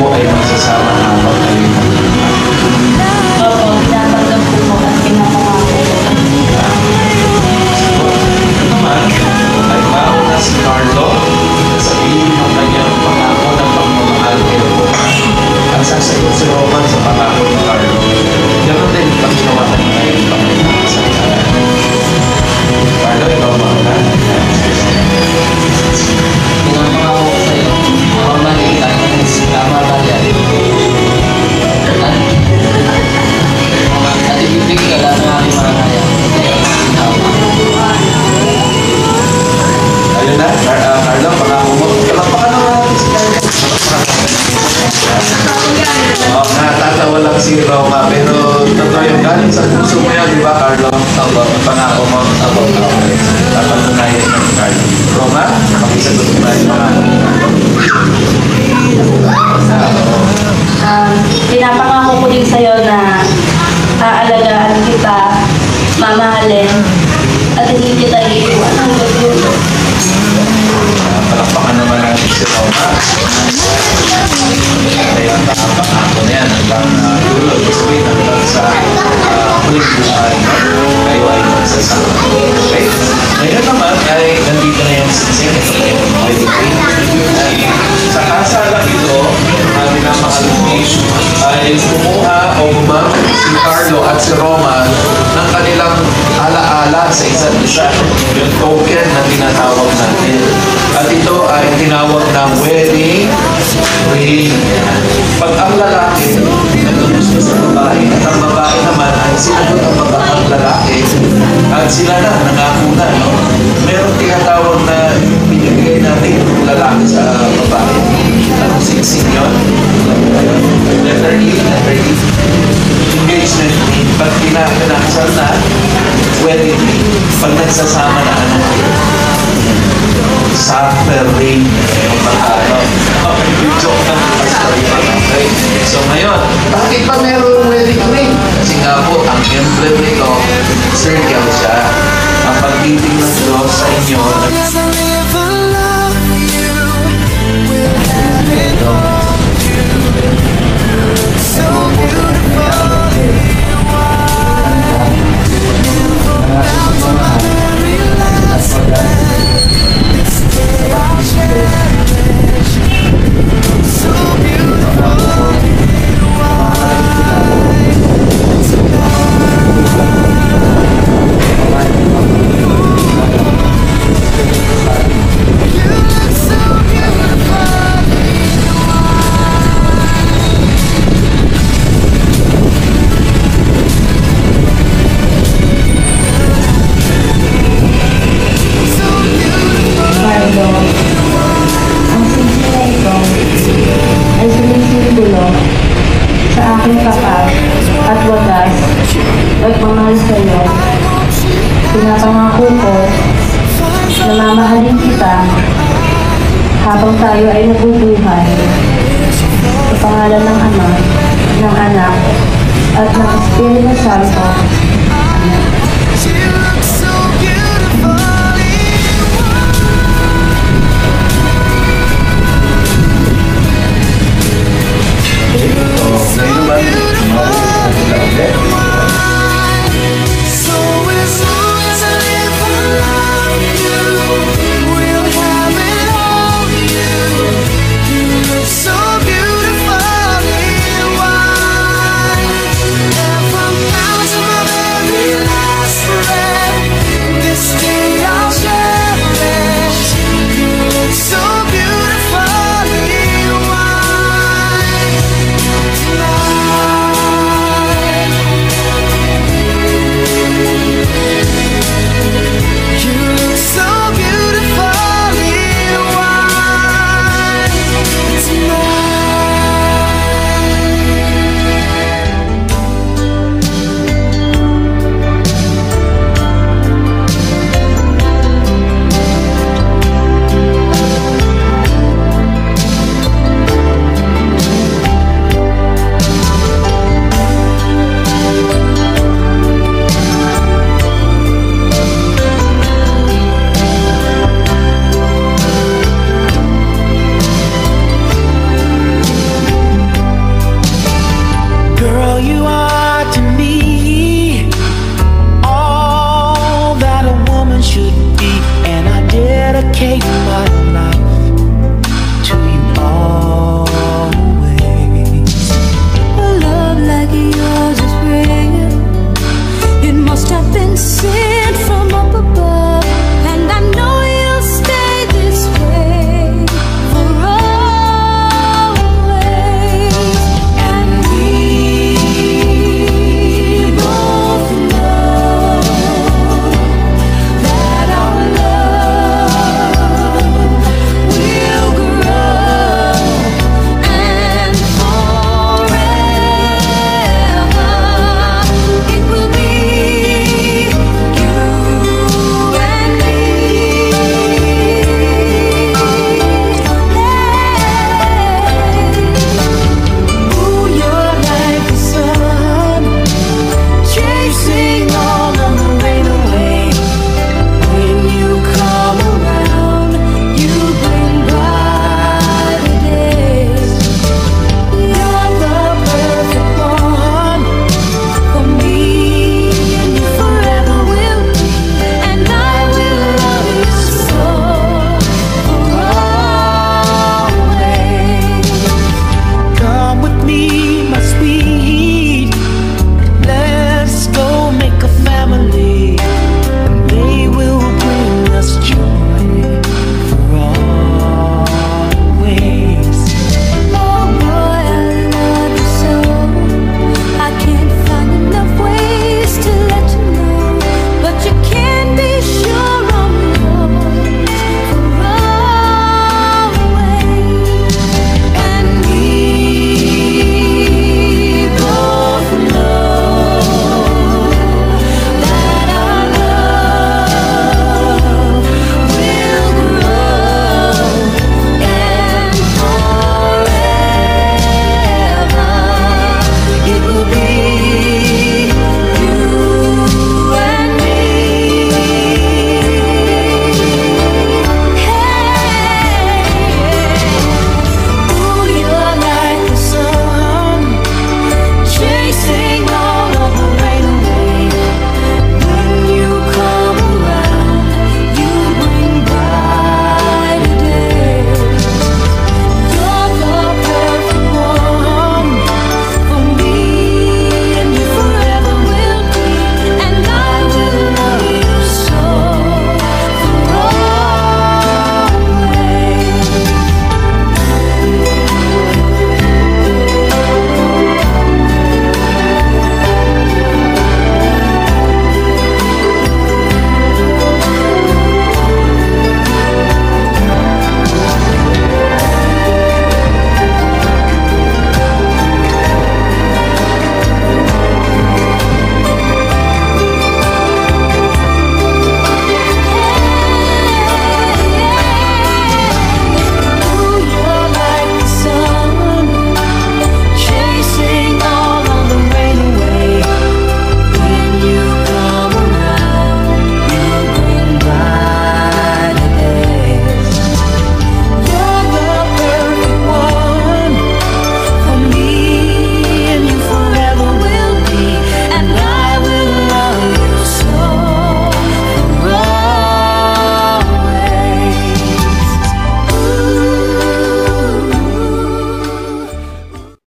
kayo ay magsasama habang si Roma, pero totoo yung galing sa puso mo yan, di ba, Carlo? Opo, pangako mo. Opo, okay. Papatunayan mo ni Carlo. Roma, pakisagot mo na yung Carlo. Um, pinapangako ko din sa'yo na aalagaan kita, mamahalin, at hindi kita iiwan hanggang dulo. Palakpakan naman ang mga pangako na yan hanggang dulo, sabihin hanggang sa huling buhay, kayo ay magsasama. Okay? Ngayon naman ay nandito na yung sinsing, ito na yung sa kasalang ito, na minamahal mo, ay kumuha gumamit si Carlo at si Roma ng kanilang alaala sa isa't isa. Yung token na tinatawag natin. At ito ay tinawag ng wedding ring. Pag ang lalaki, naggusto sa babae, at ang babae naman ay sinagot ang babae ang lalaki, at sila na, nangako na, no? Meron tinatawag na Singsing yun? Letter E. Engagement ring. Pag pinakasal na, wedding ring. Pag nagsasama na, ano? Suffering. Yung mga ano. Okay, joke lang yung story pa okay. So ngayon, bakit pa meron wedding ring? Kasi nga po, ang emblem nito, circle siya. Ang pag-ibig ng Diyos sa inyo, pangako ko na mamahalin kita habang tayo ay nabubuhay sa pangalan ng Ama, ng Anak, at ng Espiritu Santo.